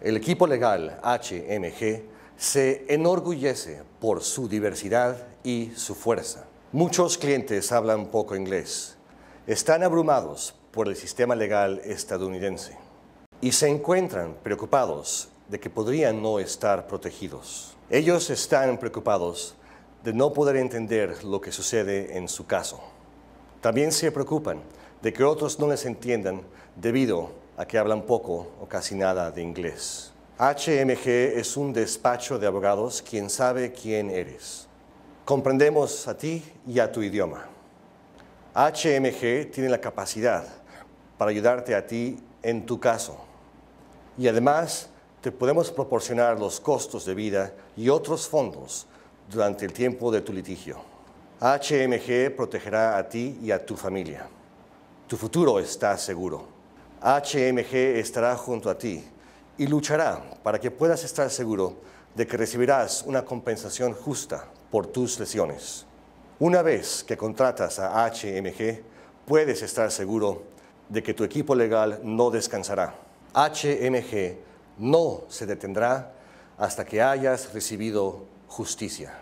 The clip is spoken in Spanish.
El equipo legal HMG se enorgullece por su diversidad y su fuerza. Muchos clientes hablan poco inglés, están abrumados por el sistema legal estadounidense y se encuentran preocupados de que podrían no estar protegidos. Ellos están preocupados de no poder entender lo que sucede en su caso. También se preocupan de que otros no les entiendan debido que hablan poco o casi nada de inglés. HMG es un despacho de abogados quien sabe quién eres. Comprendemos a ti y a tu idioma. HMG tiene la capacidad para ayudarte a ti en tu caso. Y además te podemos proporcionar los costos de vida y otros fondos durante el tiempo de tu litigio. HMG protegerá a ti y a tu familia. Tu futuro está seguro. HMG estará junto a ti y luchará para que puedas estar seguro de que recibirás una compensación justa por tus lesiones. Una vez que contratas a HMG, puedes estar seguro de que tu equipo legal no descansará. HMG no se detendrá hasta que hayas recibido justicia.